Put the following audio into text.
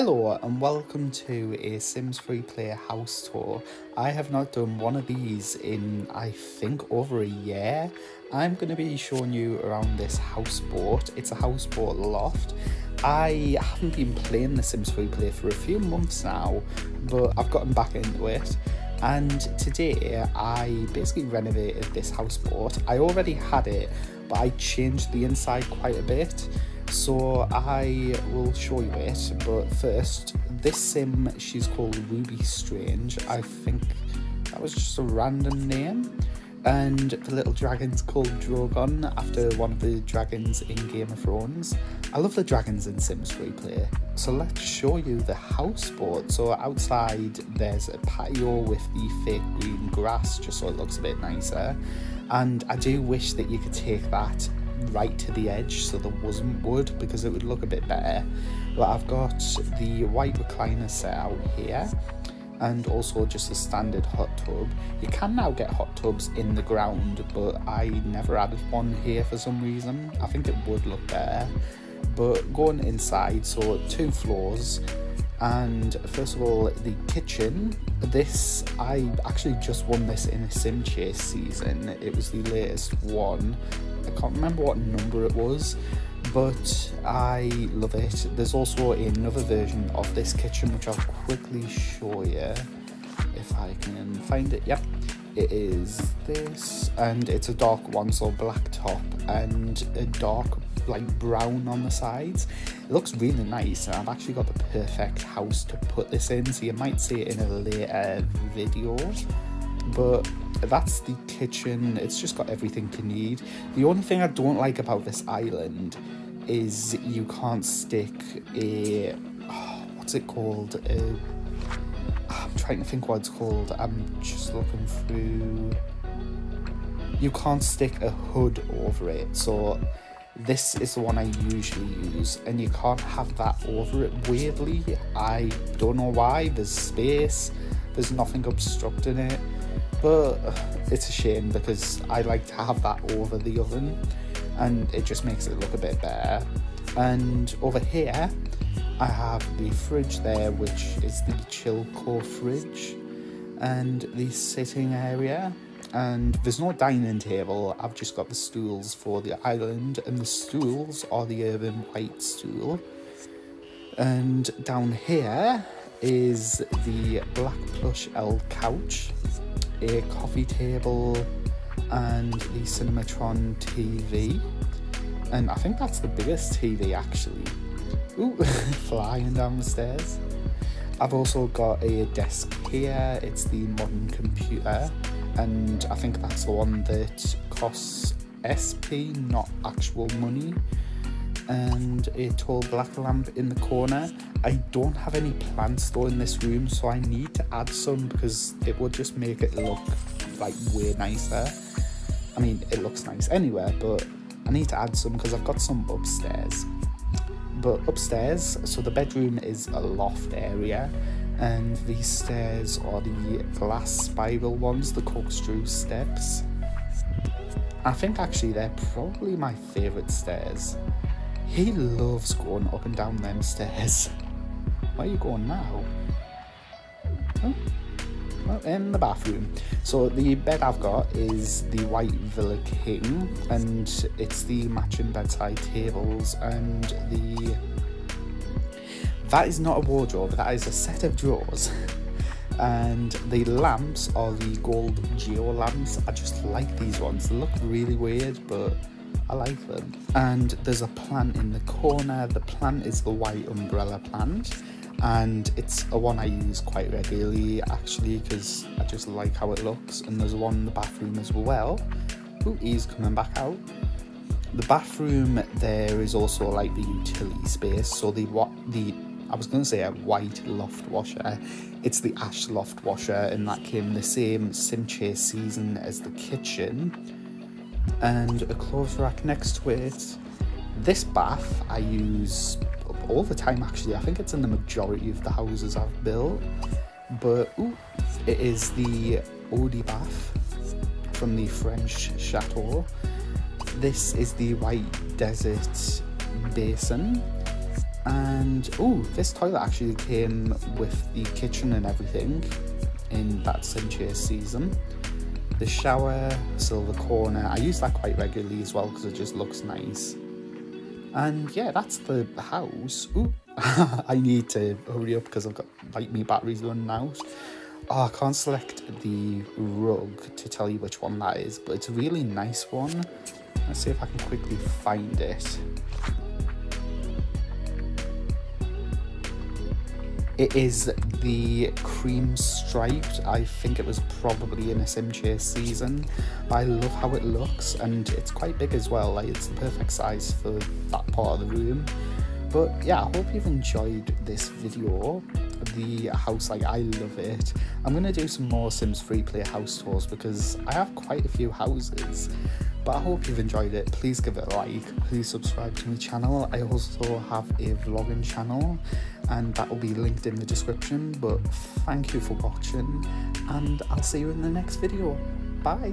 Hello and welcome to a Sims Free Play house tour. I have not done one of these in I think over a year. I'm going to be showing you around this houseboat. It's a houseboat loft. I haven't been playing the Sims Free Play for a few months now, but I've gotten back into it. And today I basically renovated this houseboat. I already had it, but I changed the inside quite a bit so I will show you it but first this sim she's called Ruby Strange I think that was just a random name and the little dragon's called Drogon after one of the dragons in Game of Thrones. I love the dragons in Sims Free Play. So let's show you the houseboat. So outside there's a patio with the fake green grass just so it looks a bit nicer and I do wish that you could take that right to the edge so there wasn't wood because it would look a bit better but I've got the white recliner set out here and also just a standard hot tub. You can now get hot tubs in the ground but I never added one here for some reason. I think it would look better but going inside so two floors and first of all the kitchen this i actually just won this in a sim chase season it was the latest one I can't remember what number it was, but I love it. There's also another version of this kitchen which I'll quickly show you if I can find it. Yep, it is this, and it's a dark one, so black top and a dark like brown on the sides. It looks really nice, and I've actually got the perfect house to put this in, so you might see it in a later video. But that's the kitchen. It's just got everything you need. The only thing I don't like about this island is you can't stick a what's it called? A, I'm trying to think what it's called. I'm just looking through. You can't stick a hood over it, so this is the one I usually use, and you can't have that over it. Weirdly, I don't know why. There's space. There's nothing obstructing it but it's a shame because I like to have that over the oven and it just makes it look a bit better. And over here, I have the fridge there, which is the Chillco fridge, and the sitting area. And there's no dining table, I've just got the stools for the island, and the stools are the urban white stool. And down here is the black plush L couch, a coffee table and the Cinematron TV. And I think that's the biggest TV actually. Ooh, flying down the stairs. I've also got a desk here, it's the modern computer, and I think that's the one that costs SP, not actual money and a tall black lamp in the corner. I don't have any plants though in this room, so I need to add some because it would just make it look like way nicer. I mean, it looks nice anywhere, but I need to add some because I've got some upstairs. But upstairs, so the bedroom is a loft area, and these stairs are the glass spiral ones, the corkscrew steps. I think actually they're probably my favourite stairs. He loves going up and down them stairs. Where are you going now? Oh, well, in the bathroom. So the bed I've got is the White Villa King, and it's the matching bedside tables and the. That is not a wardrobe. That is a set of drawers. and the lamps are the gold geo lamps. I just like these ones. They look really weird, but I like them. And there's a plant in the corner. The plant is the white umbrella plant and it's a one I use quite regularly actually because I just like how it looks and there's one in the bathroom as well. Ooh, he's coming back out. The bathroom there is also like the utility space so the what the I was going to say a white loft washer. It's the ash loft washer and that came the same sim chase season as the kitchen and a clothes rack next to it. This bath I use all the time actually, I think it's in the majority of the houses I've built, but ooh, it is the Odi bath from the French Chateau. This is the White Desert Basin And oh, this toilet actually came with the kitchen and everything in that Chase season. The shower, silver corner, I use that quite regularly as well because it just looks nice. And yeah, that's the house. Ooh, I need to hurry up because I've got like me batteries running out. Oh, I can't select the rug to tell you which one that is, but it's a really nice one. Let's see if I can quickly find it. It is the cream striped. I think it was probably in a sim chase season. I love how it looks and it's quite big as well. Like it's the perfect size for that part of the room. But yeah, I hope you've enjoyed this video. The house, like I love it. I'm gonna do some more Sims free play house tours because I have quite a few houses. But I hope you've enjoyed it. Please give it a like. Please subscribe to my channel. I also have a vlogging channel and that will be linked in the description. But thank you for watching and I'll see you in the next video. Bye.